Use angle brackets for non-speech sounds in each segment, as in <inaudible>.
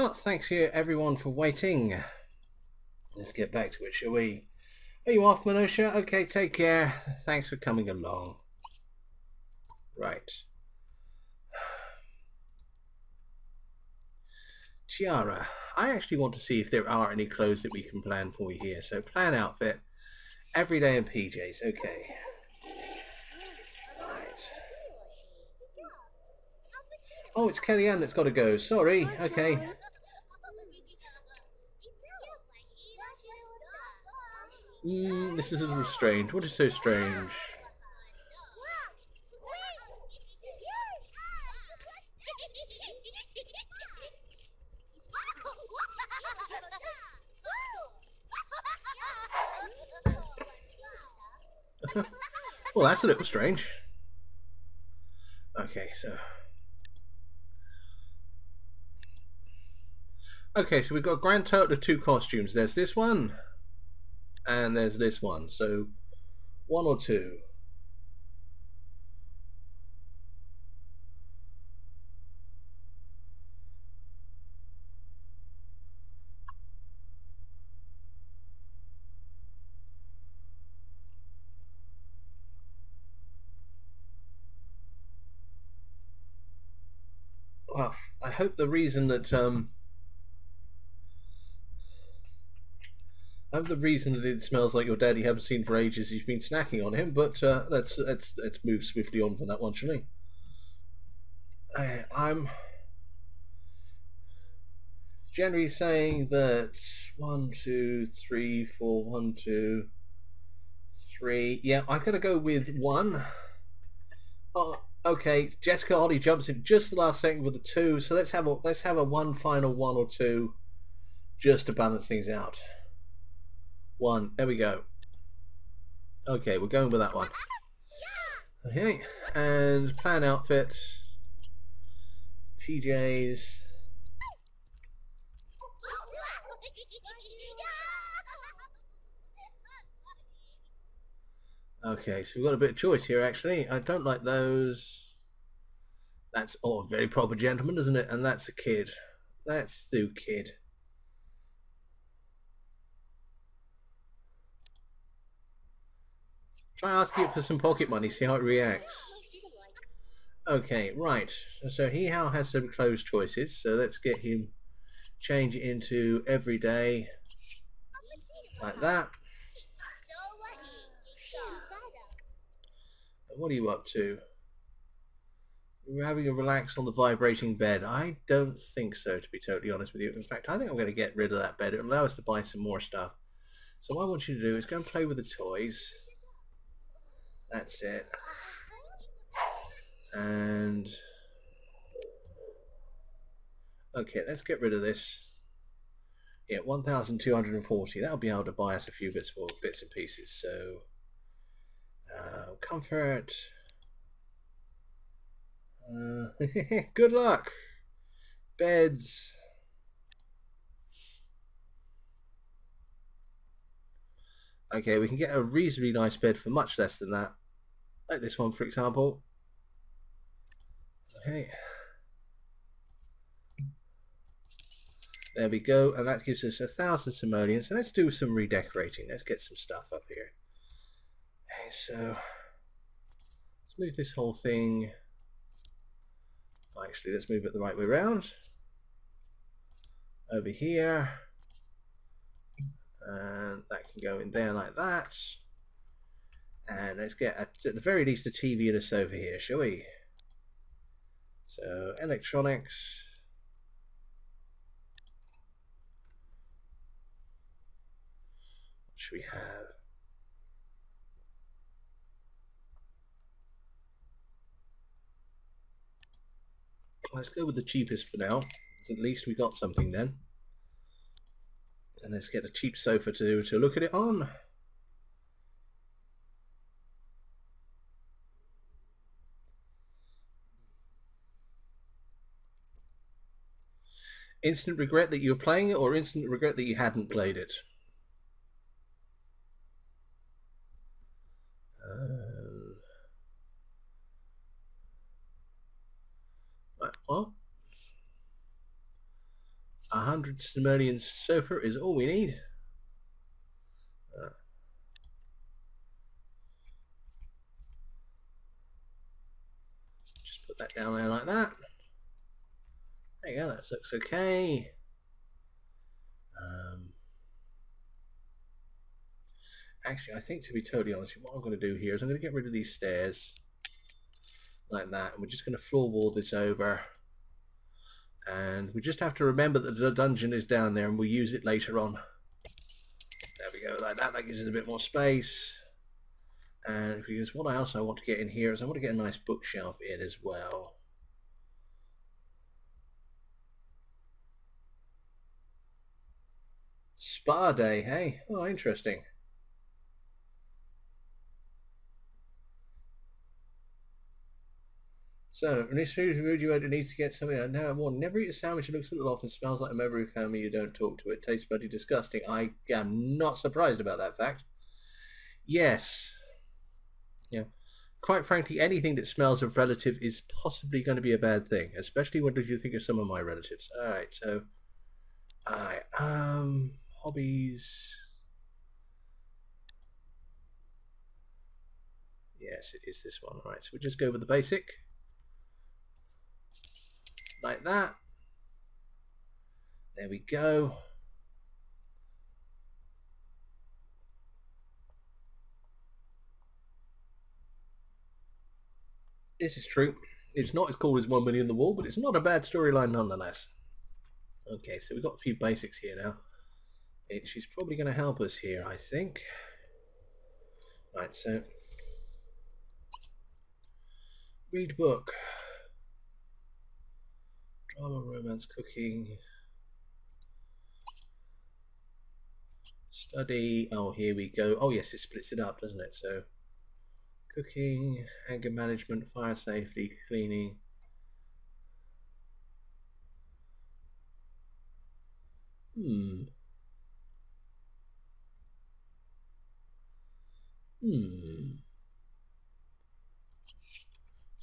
Well, thanks here everyone for waiting. Let's get back to it, shall we? Are you off, Minosha? Okay, take care. Thanks for coming along. Right. Tiara, I actually want to see if there are any clothes that we can plan for you here. So plan outfit, everyday in PJs. Okay. Right. Oh, it's Kellyanne that's got to go. Sorry. Okay. Mm, this is a little strange. What is so strange? <laughs> well, that's a little strange. Okay, so... Okay, so we've got a grand total of two costumes. There's this one, and there's this one. So, one or two. Well, I hope the reason that um, Hope the reason that it smells like your daddy haven't seen for ages you've been snacking on him, but uh, let's let's let's move swiftly on from that one, shall we? I, I'm generally saying that one, two, three, four, one, two, three. Yeah, I'm gonna go with one. Oh, okay. Jessica Oddie jumps in just the last second with the two, so let's have a let's have a one final one or two, just to balance things out. One. There we go. Okay, we're going with that one. Okay, and plan outfit. PJs. Okay, so we've got a bit of choice here actually. I don't like those. That's oh, very proper gentleman, isn't it? And that's a kid. Let's do kid. Try asking it for some pocket money, see how it reacts. Okay, right. So he now has some clothes choices, so let's get him change it into everyday like that. What are you up to? You're having a relax on the vibrating bed. I don't think so, to be totally honest with you. In fact, I think I'm going to get rid of that bed. It'll allow us to buy some more stuff. So what I want you to do is go and play with the toys. That's it. And... Okay, let's get rid of this. Yeah, 1,240. That'll be able to buy us a few bits more bits and pieces. So... Uh, comfort. Uh, <laughs> good luck. Beds. Okay, we can get a reasonably nice bed for much less than that. Like this one, for example. Okay. There we go, and that gives us a thousand simoleons. So let's do some redecorating. Let's get some stuff up here. Okay, so let's move this whole thing. Actually, let's move it the right way around. Over here. And that can go in there like that. And let's get, a, at the very least, a TV and a sofa here, shall we? So, electronics. What should we have? let's go with the cheapest for now. At least we got something then. And let's get a cheap sofa to, to look at it on. Instant regret that you were playing it or instant regret that you hadn't played it? Uh, right, well, a hundred simoleon sofa is all we need. Uh, just put that down there like that. There you go, that looks okay. Um, actually, I think to be totally honest, what I'm going to do here is I'm going to get rid of these stairs like that, and we're just going to floorboard this over. And we just have to remember that the dungeon is down there, and we'll use it later on. There we go, like that. That gives us a bit more space. And because what else I want to get in here is I want to get a nice bookshelf in as well. Spa day, hey? Oh, interesting. So, in this food mood you needs to get something out now more. Never eat a sandwich that looks a little off and smells like a member of family you don't talk to. It tastes bloody disgusting. I am not surprised about that fact. Yes. Yeah. Quite frankly, anything that smells of relative is possibly going to be a bad thing, especially when do you think of some of my relatives. Alright, so... I um... Hobbies... Yes, it is this one. Right, so we'll just go with the basic like that. There we go. This is true. It's not as cool as One Million in the Wall, but it's not a bad storyline nonetheless. Okay, so we've got a few basics here now. And she's probably going to help us here, I think. Right, so... Read book drama, romance, cooking, study. Oh, here we go. Oh, yes, it splits it up, doesn't it? So, cooking, anger management, fire safety, cleaning.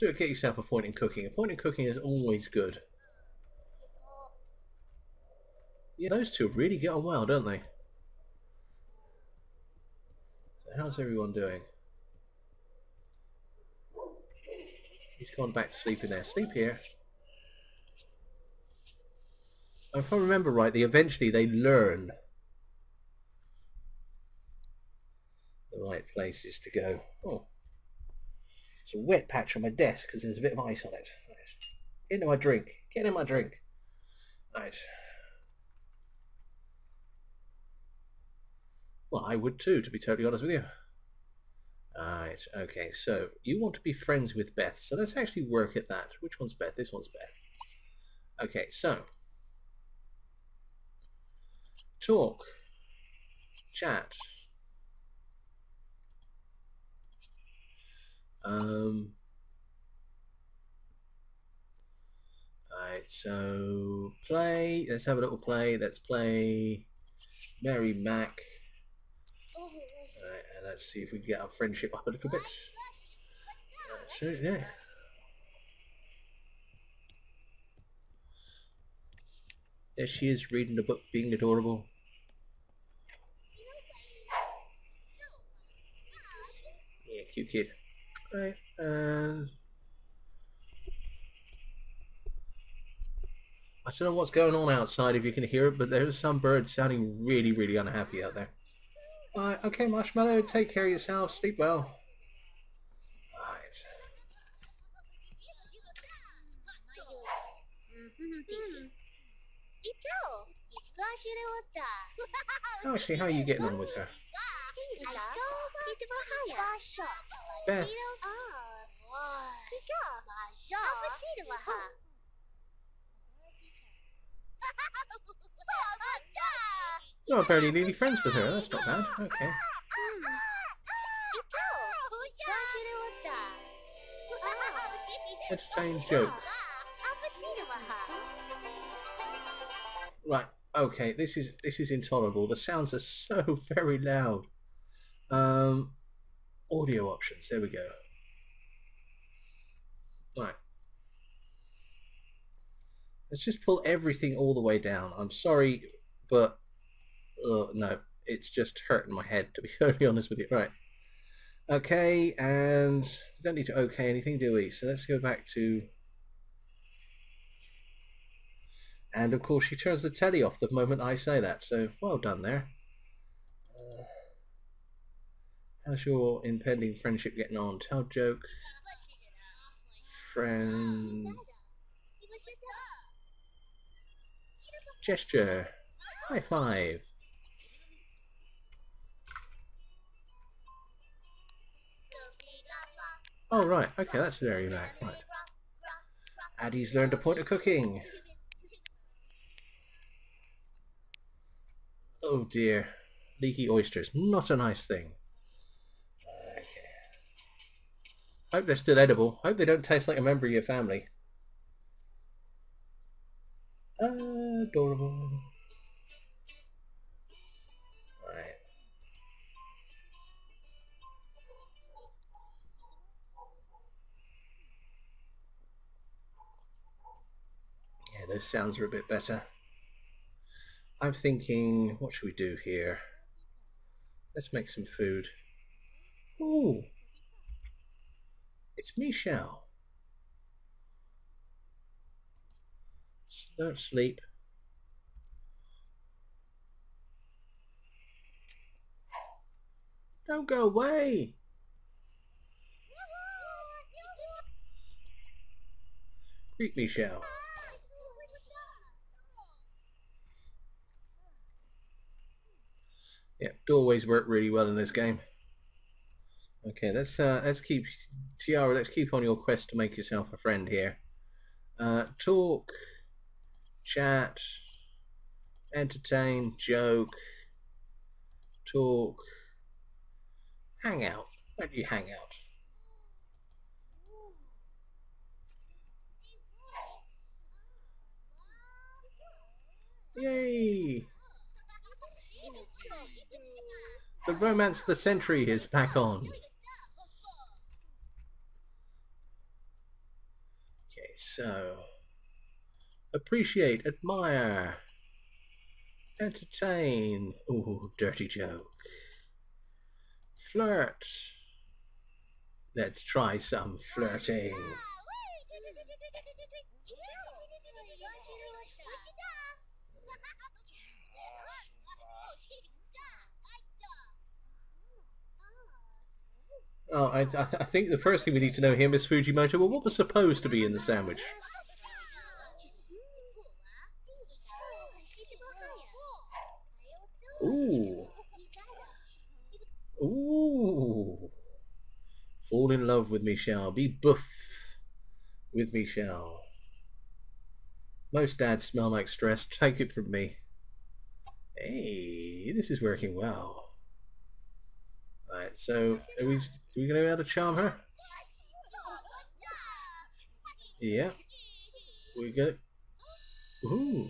Do it. Get yourself a point in cooking. A point in cooking is always good. Yeah, those two really get on well, don't they? So how's everyone doing? He's gone back to sleep in there. Sleep here. If I remember right, they eventually they learn the right places to go. Oh, it's a wet patch on my desk because there's a bit of ice on it. Right. Into my drink. Get in my drink. Right. Well, I would too, to be totally honest with you. Alright, okay, so you want to be friends with Beth, so let's actually work at that. Which one's Beth? This one's Beth. Okay, so. Talk. Chat. Um. Alright, so play. Let's have a little play. Let's play Mary Mac Alright, and let's see if we can get our friendship up a little bit. Uh, so, yeah. There she is reading the book, being adorable. Yeah, cute kid. Right, and... I don't know what's going on outside if you can hear it, but there's some bird sounding really, really unhappy out there. Uh, okay, Marshmallow, take care of yourself. Sleep well. Right. See, how are you getting on with her? <laughs> Beth. You're apparently nearly friends with her. That's not bad. Okay. Entertaining joke. Right. Okay. This is this is intolerable. The sounds are so <laughs> very loud. Um, audio options. There we go. Right. Let's just pull everything all the way down. I'm sorry, but uh, no, it's just hurting my head to be <laughs> totally honest with you. Right. Okay, and we don't need to okay anything, do we? So let's go back to... And of course she turns the telly off the moment I say that, so well done there. Uh, how's your impending friendship getting on? Tell joke. Friend... Gesture. High five. Oh, right. Okay, that's very back. Right. Addie's learned a point of cooking. Oh dear. Leaky oysters. Not a nice thing. Okay. Hope they're still edible. Hope they don't taste like a member of your family. Adorable. Right. Yeah, those sounds are a bit better. I'm thinking, what should we do here? Let's make some food. Ooh, it's Michelle. Don't sleep. Don't go away. Greet Michelle. Yeah, doorways work really well in this game. Okay, let's uh, let's keep Tiara. Let's keep on your quest to make yourself a friend here. Uh, talk, chat, entertain, joke, talk, hang out. Where do you hang out? Yay! The romance of the century is back on. Okay, so appreciate, admire, entertain. Ooh, dirty joke. Flirt. Let's try some flirting. <laughs> Oh, I, I think the first thing we need to know here, Miss Fujimoto, well, what was supposed to be in the sandwich? Ooh. Ooh. Fall in love with Michelle. Be buff with Michelle. Most dads smell like stress. Take it from me. Hey, this is working well. Alright, so are we, are we going to be able to charm her? Yeah. We got Ooh.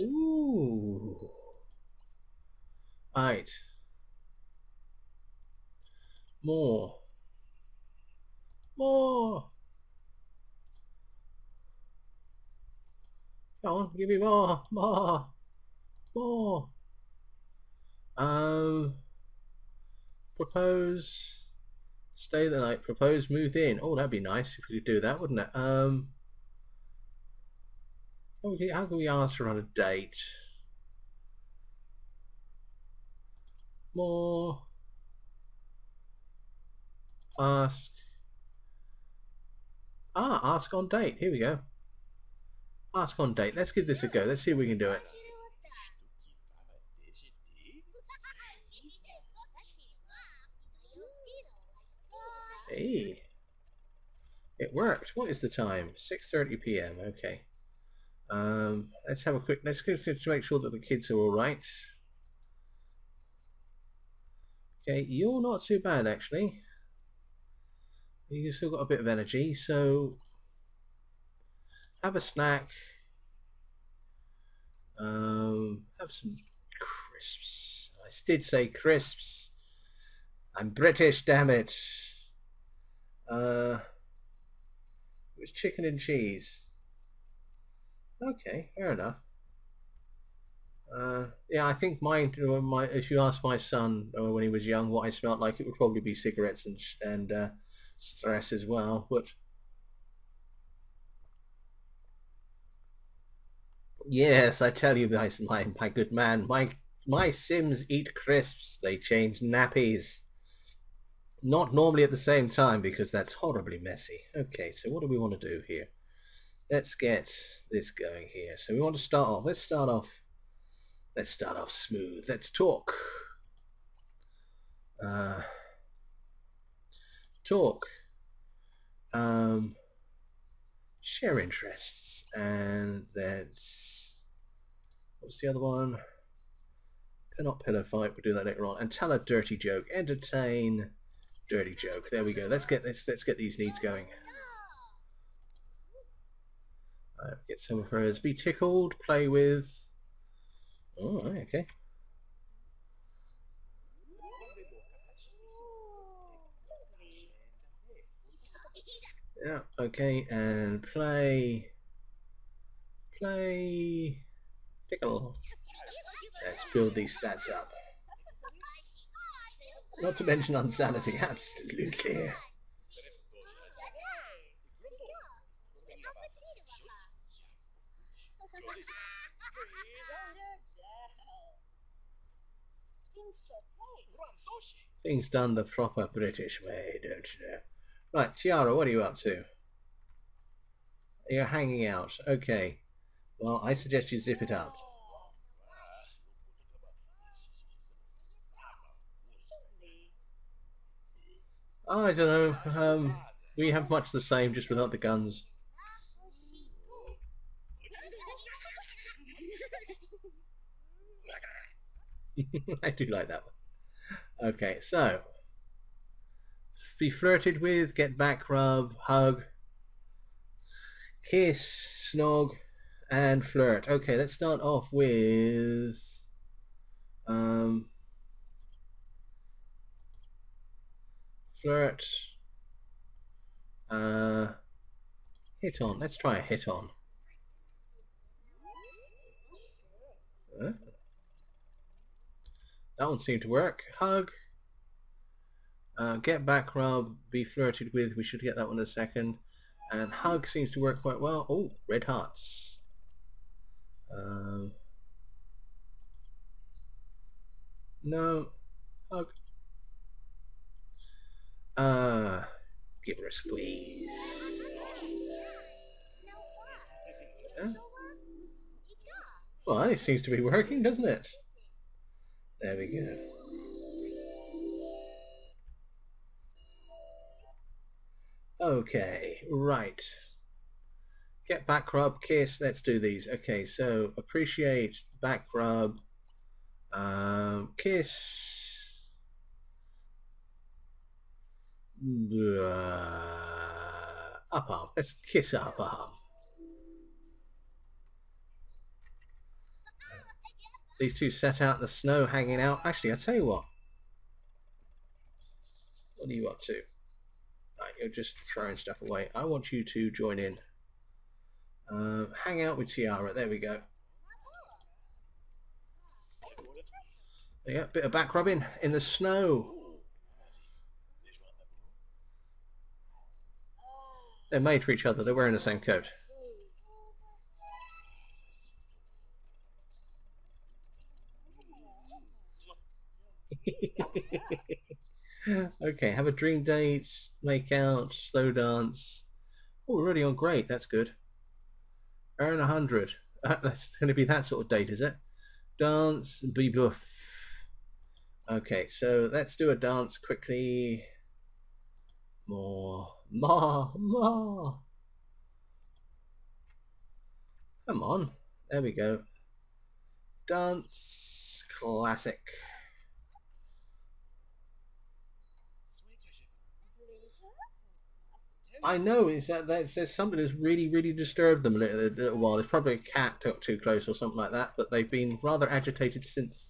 Ooh. Alright. More. More. Come on, give me more, more, more. Um, propose stay the night propose move in. Oh that'd be nice if we could do that wouldn't it? Um how can we ask her on a date? More. Ask. Ah ask on date. Here we go. Ask on date. Let's give this a go. Let's see if we can do it Hey, it worked. What is the time? 6.30 p.m. Okay. Um, let's have a quick, let's go to make sure that the kids are all right. Okay, you're not too bad actually. You've still got a bit of energy, so have a snack. Um, have some crisps. I did say crisps. I'm British, damn it. Uh, it was chicken and cheese. Okay, fair enough. Uh, yeah, I think my my if you ask my son uh, when he was young what I smelled like, it would probably be cigarettes and and uh, stress as well. But yes, I tell you guys, my my good man, my my Sims eat crisps. They change nappies. Not normally at the same time because that's horribly messy. Okay, so what do we want to do here? Let's get this going here. So we want to start off. Let's start off. Let's start off smooth. Let's talk. Uh, talk. Um, share interests, and that's what's the other one? Up pillow fight. We'll do that later on. And tell a dirty joke. Entertain. Dirty joke. There we go. Let's get this. Let's get these needs going. Get some of hers. Be tickled. Play with. Oh, okay. Yeah, okay, and play, play, tickle. Let's build these stats up. Not to mention insanity, absolutely. Things done the proper British way, don't you know? Right, Tiara, what are you up to? You're hanging out. Okay. Well, I suggest you zip it up. Oh, I don't know. Um, we have much the same, just without the guns. <laughs> I do like that one. Okay, so be flirted with, get back rub, hug, kiss, snog, and flirt. Okay, let's start off with um, flirt, uh, hit on. Let's try a hit on. Huh? That one seemed to work. Hug. Uh, get back rub, be flirted with. We should get that one in a second. And hug seems to work quite well. Oh, red hearts. Um, no. Hug. Uh, give her a squeeze. Yeah. Well, it seems to be working, doesn't it? There we go. Okay, right. Get back rub, kiss, let's do these. Okay, so appreciate, back rub, um, kiss, uh, up arm. Let's kiss up arm. These two set out in the snow hanging out. Actually, I'll tell you what. What are you up to? Right, you're just throwing stuff away. I want you to join in. Um, hang out with Tiara. There we go. Yeah, bit of back rubbing in the snow. They're made for each other. They're wearing the same coat. <laughs> okay, have a dream date, make out, slow dance. Oh, we're already on great. That's good. Earn a hundred. Uh, <laughs> that's going to be that sort of date, is it? Dance, be buff. Okay, so let's do a dance quickly. More, more, more. Come on. There we go. Dance classic. I know is that there's something that's really, really disturbed them a little, a little while. It's probably a cat got too close or something like that, but they've been rather agitated since.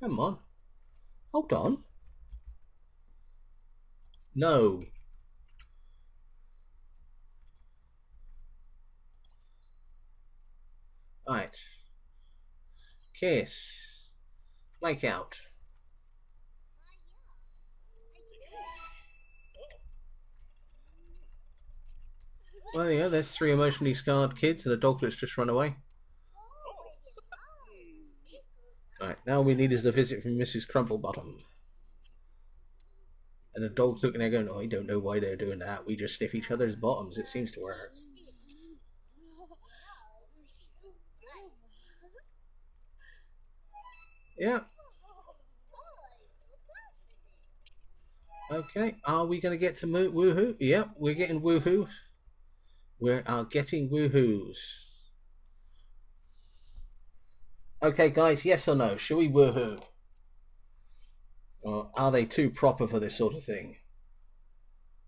Come on. Hold on. No. Right. Kiss. Make out. Well, yeah, there's three emotionally scarred kids and a dog that's just run away. Right, now all we need is the visit from Mrs. Crumplebottom. And the dog's looking there going, oh, I don't know why they're doing that. We just sniff each other's bottoms. It seems to work. Yeah. Okay, are we going to get to woohoo? Yep, we're getting woohoo. We are uh, getting woohoos. Okay, guys, yes or no? Should we woohoo? Or are they too proper for this sort of thing?